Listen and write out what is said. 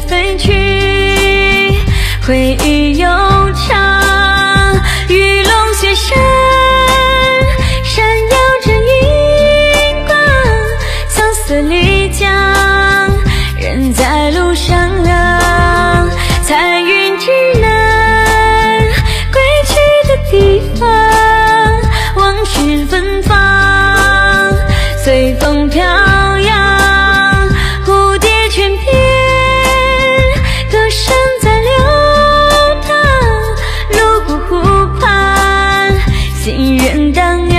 飞去回忆悠长，玉龙雪山闪耀着银光，苍色丽江人在路上，两彩云之南，归去的地方，往事芬芳，随风飘。情人当年。